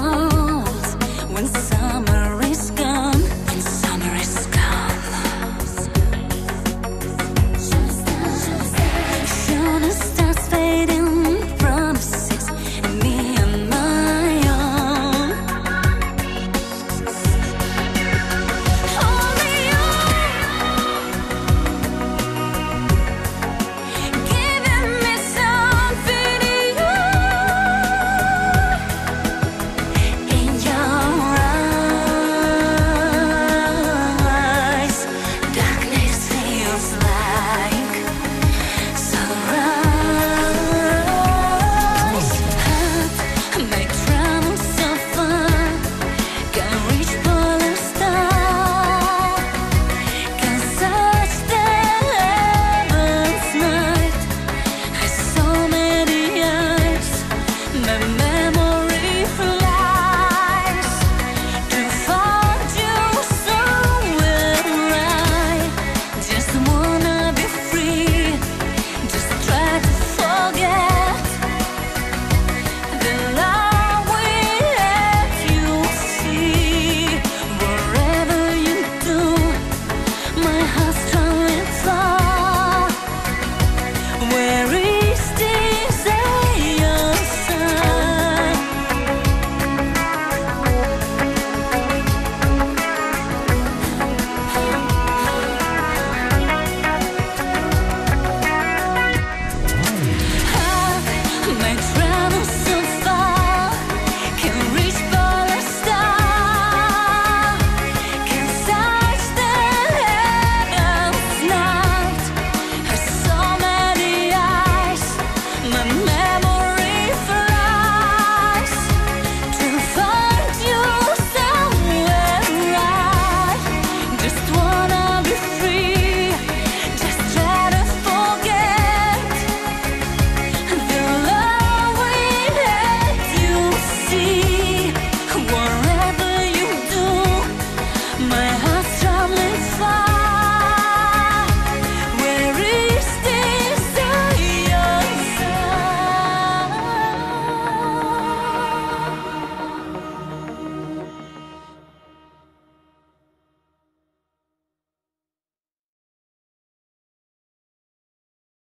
Oh. somewhere in